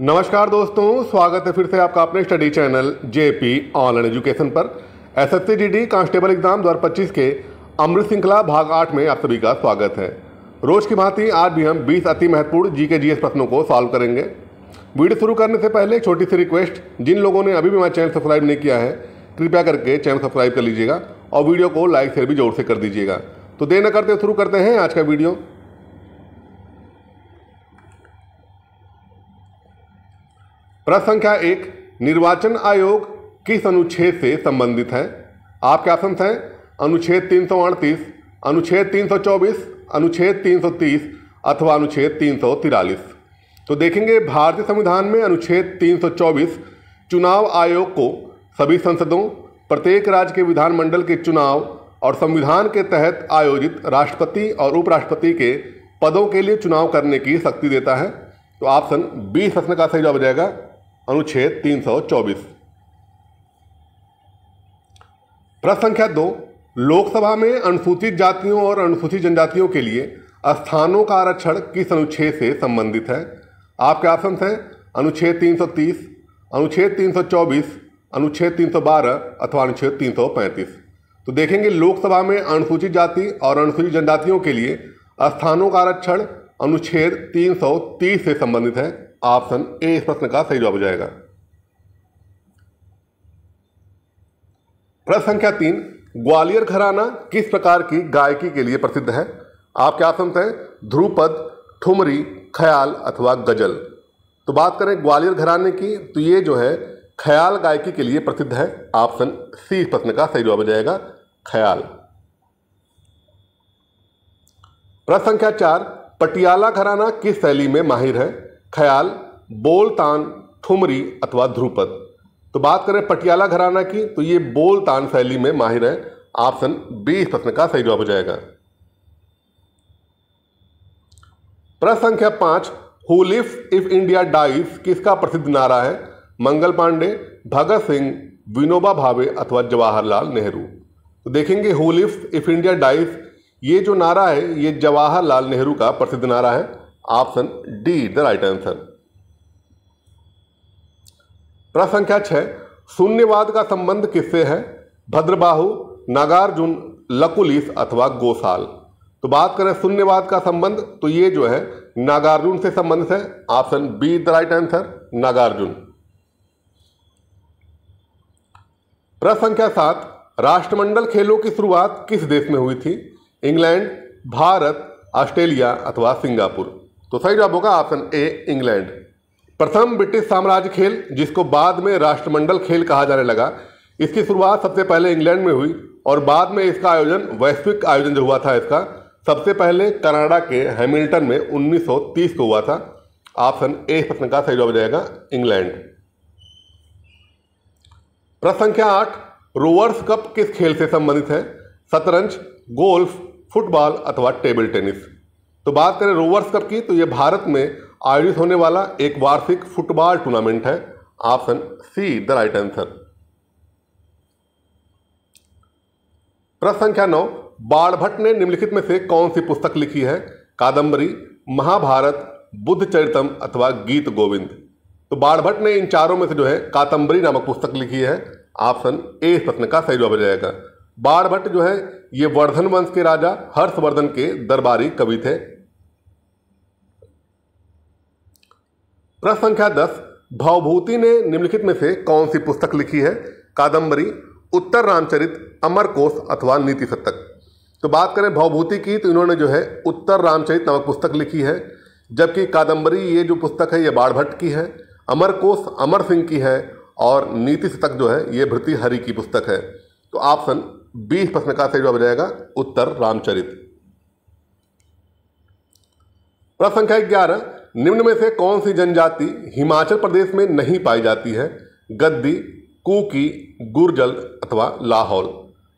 नमस्कार दोस्तों, स्वागत है फिर से आपका अपने study channel JP online education पर। S S C constable exam 2025 के अमृत श्रृंखला भाग आठ में आप सभी का स्वागत है। रोज की भांति आज भी हम 20 अति महत्वपूर्ण जी के जी प्रश्नों को सॉल्व करेंगे। वीडियो शुरू करने से पहले एक छोटी सी रिक्वेस्ट जिन लोगों ने अभी भी हमारा चैनल सब्सक्राइब नहीं किया है, कृपया करके चैनल सब्सक्राइब कर लीजिएगा और वीडियो को लाइक शेयर भी ज़ोर से कर दीजिएगा। तो देर न करते शुरू करते हैं आज का वीडियो। प्रश्न संख्या एक निर्वाचन आयोग किस अनुच्छेद से संबंधित है? आपके ऑप्शन हैं अनुच्छेद तीन सौ अड़तीस अनुच्छेद 324, अनुच्छेद 330 अथवा अनुच्छेद तीन सौ तिरालीस। तो देखेंगे भारतीय संविधान में अनुच्छेद 324 चुनाव आयोग को सभी संसदों प्रत्येक राज्य के विधानमंडल के चुनाव और संविधान के तहत आयोजित राष्ट्रपति और उपराष्ट्रपति के पदों के लिए चुनाव करने की शक्ति देता है। तो ऑप्शन बी प्रश्न का सही जवाब हो जाएगा। अनुच्छेद 324 प्रश्न संख्या दो लोकसभा में अनुसूचित जातियों और अनुसूचित जनजातियों के लिए स्थानों का आरक्षण किस अनुच्छेद से संबंधित है? आपके ऑप्शन हैं अनुच्छेद 330, अनुच्छेद 324, अनुच्छेद 312 अथवा अनुच्छेद 335 तो देखेंगे लोकसभा में अनुसूचित जाति और अनुसूचित जनजातियों के लिए स्थानों का आरक्षण अनुच्छेद 330 से संबंधित है। ऑप्शन ए इस प्रश्न का सही जवाब हो जाएगा। प्रश्न संख्या तीन, ग्वालियर घराना किस प्रकार की गायकी के लिए प्रसिद्ध है? आपके ऑप्शन हैं, ध्रुपद, ठुमरी, ख्याल अथवा गज़ल। तो बात करें ग्वालियर घराने की तो ये जो है, ख्याल गायकी के लिए प्रसिद्ध है। ऑप्शन सी प्रश्न का सही जवाब हो जाएगा, ख्याल। प्रश्न संख्या चार, पटियाला घराना किस शैली में माहिर है? ख्याल बोलतान ठुमरी अथवा ध्रुपद। तो बात करें पटियाला घराना की तो ये बोलतान शैली में माहिर है। ऑप्शन बी प्रश्न का सही जवाब हो जाएगा। प्रश्न संख्या पाँच who lives if India dies किसका प्रसिद्ध नारा है? मंगल पांडे, भगत सिंह, विनोबा भावे अथवा जवाहरलाल नेहरू। तो देखेंगे who lives if India dies ये जो नारा है, ये जवाहरलाल नेहरू का प्रसिद्ध नारा है। Option D, the right answer. प्रश्न संख्या छह, शून्यवाद का संबंध किससे है? भद्रबाहु, नागार्जुन, लकुलिस अथवा गोसाल। तो बात करें शून्यवाद का संबंध तो ये जो है, नागार्जुन से संबंधित है। Option B, the right answer, Nagarjuna. प्रश्न संख्या सात, राष्ट्रमंडल खेलों की शुरुआत किस देश में हुई थी? इंग्लैंड, भारत, ऑस्ट्रेलिया अथवा सिंगापुर। तो सही जवाब होगा ऑप्शन ए इंग्लैंड प्रथम ब्रिटिश साम्राज्य खेल, जिसको बाद में राष्ट्रमंडल खेल कहा जाने लगा, इसकी शुरुआत सबसे पहले इंग्लैंड में हुई और बाद में इसका आयोजन वैश्विक आयोजन जो हुआ था इसका, सबसे पहले कनाडा के हैमिल्टन में 1930 को हुआ था। ऑप्शन ए प्रश्न का सही जवाब जाएगा इंग्लैंड प्रश्न संख्या आठ, रोवर्स कप किस खेल से संबंधित है? शतरंज, गोल्फ, फुटबॉल अथवा टेबल टेनिस। तो बात करें रोवर्स कप की तो ये भारत में आयोजित होने वाला एक वार्षिक फुटबॉल टूर्नामेंट है, option C, the right answer. प्रश्न संख्या नौ बाणभट्ट ने निम्नलिखित में से कौन सी पुस्तक लिखी है? कादम्बरी, महाभारत, बुद्ध चरितम अथवा गीत गोविंद। तो बाणभट्ट ने इन चारों में से जो है कादम्बरी नामक पुस्तक लिखी है, ऑप्शन ए इस प्रश्न का सही जवाब हो जाएगा। बाणभट्ट जो है, ये वर्धन वंश के राजा, हर्षवर्धन के दरबारी कवि थे। प्रश्न संख्या दस, भावभूति ने निम्नलिखित में से कौन सी पुस्तक लिखी है? कादम्बरी, उत्तर रामचरित अमर कोश अथवा नीति शतक तो बात करें भावभूति की तो इन्होंने जो है उत्तर रामचरित नामक पुस्तक लिखी है, जबकि कादम्बरी ये जो पुस्तक है, ये बाढ़भट्ट की है अमर कोश अमर सिंह की है, और नीति शतक जो है, ये भृति हरि की पुस्तक है। तो ऑप्शन बीस प्रश्न का सही जवाब जाएगा उत्तर रामचरित। प्रश्न संख्या ग्यारह, निम्न में से कौन सी जनजाति हिमाचल प्रदेश में नहीं पाई जाती है? गद्दी, कुकी गुर्जल अथवा लाहौल।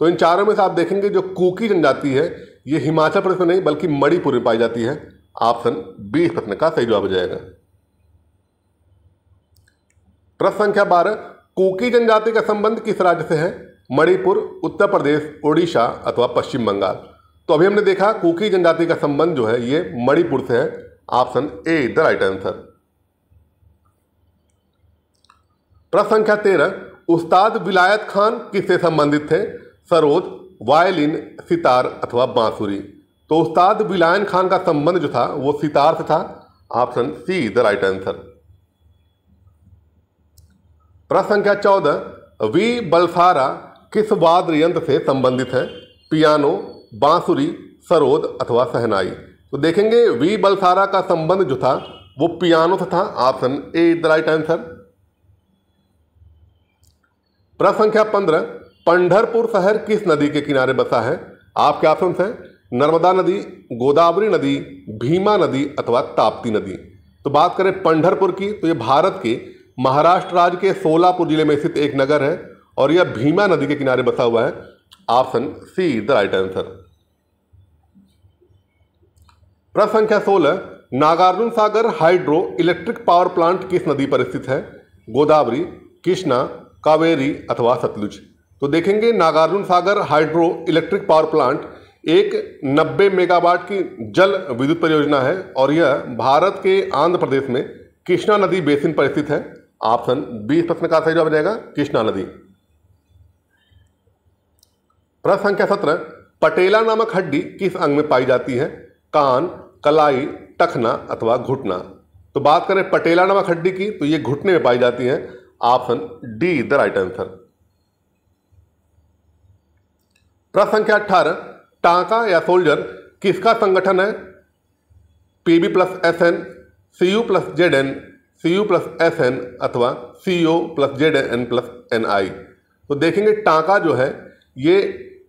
तो इन चारों में से आप देखेंगे जो कुकी जनजाति है, ये हिमाचल प्रदेश में नहीं, बल्कि मणिपुर में पाई जाती है। ऑप्शन बीस प्रश्न का सही जवाब हो जाएगा। प्रश्न संख्या बारह, कुकी जनजाति का संबंध किस राज्य से है? मणिपुर, उत्तर प्रदेश, ओडिशा अथवा पश्चिम बंगाल। तो अभी हमने देखा कुकी जनजाति का संबंध जो है, ये मणिपुर से है। Option A, the right answer. प्रश्न संख्या तेरह, उस्ताद विलायत खान किससे संबंधित थे? सरोद, वायलिन, सितार अथवा बांसुरी। तो उस्ताद विलायन खान का संबंध जो था, वो सितार से था। Option C, the right answer. प्रश्न संख्या चौदह, वी बलसारा किस वाद्य यंत्र से संबंधित है? पियानो, बांसुरी, सरोद अथवा सहनाई। तो देखेंगे वी बलसारा का संबंध जो था, वो पियानो से था। Option A is the right answer. प्रश्न संख्या पंद्रह, पंढरपुर शहर किस नदी के किनारे बसा है? आपके ऑप्शन हैं, नर्मदा नदी, गोदावरी नदी, भीमा नदी अथवा ताप्ती नदी। तो बात करें पंढरपुर की तो ये भारत के महाराष्ट्र राज्य के सोलापुर ज़िले में स्थित एक नगर है। और यह भीमा नदी के किनारे बसा हुआ है। Option C, the right answer. प्रश्न संख्या सोलह, Nagarjuna Sagar hydro electric power plant किस नदी पर स्थित है? गोदावरी, कृष्णा, कावेरी अथवा सतलुज। तो देखेंगे, Nagarjuna Sagar hydro electric power plant एक 90 मेगावाट की जल विद्युत परियोजना है और यह भारत के आंध्र प्रदेश में कृष्णा नदी बेसिन पर स्थित है। ऑप्शन बी प्रश्न का सही जवाब जाएगा, कृष्णा नदी। प्रश्न संख्या सत्रह पटेला नामक हड्डी किस अंग में पाई जाती है? कान, कलाई, टखना अथवा घुटना। तो बात करें पटेला नामक हड्डी की तो ये घुटने में पाई जाती है। Option D, the right answer. प्रश्न संख्या अठारह, टांका या सोल्जर किसका संगठन है? PB plus S N C U plus Z N C U plus S N अथवा C O plus Z N plus N I तो देखेंगे टांका जो है, ये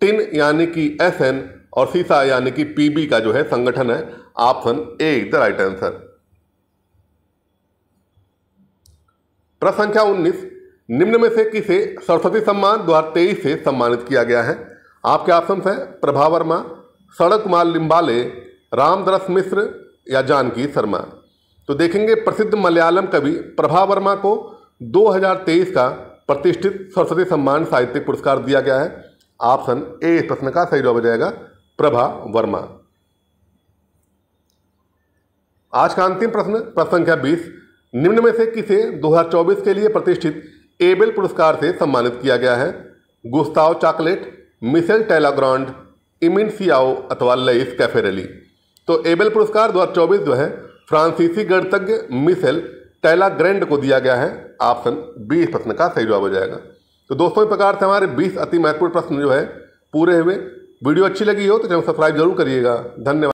टिन यानी कि एस एन और सीसा यानी कि पीबी का जो है संगठन है, option A is the right answer. प्रश्न संख्या 19 निम्न में से किसे सरस्वती सम्मान 2023 से सम्मानित किया गया है? आपके ऑप्शन है, प्रभा वर्मा, सड़क कुमार लिम्बाले रामदरस मिश्र या जानकी शर्मा। तो देखेंगे प्रसिद्ध मलयालम कवि प्रभा वर्मा को 2023 का प्रतिष्ठित सरस्वती सम्मान साहित्यिक पुरस्कार दिया गया है। ऑप्शन ए इस प्रश्न का सही जवाब हो जाएगा, प्रभा वर्मा। आज का अंतिम प्रश्न प्रश्न संख्या 20 निम्न में से किसे 2024 के लिए प्रतिष्ठित एबेल पुरस्कार से सम्मानित किया गया है? Gustave Choquet, Michel Talagrand, इमिन Xiao अथवा लईस कैफेरेली। तो एबेल पुरस्कार 2024 जो है, फ्रांसीसी गणतज्ञ मिसेल टेलाग्रैंड को दिया गया है। ऑप्शन बी प्रश्न का सही जवाब हो जाएगा। तो दोस्तों प्रकार से हमारे 20 अति महत्वपूर्ण प्रश्न जो है पूरे हुए। वीडियो अच्छी लगी हो तो चैनल सब्सक्राइब ज़रूर करिएगा। धन्यवाद।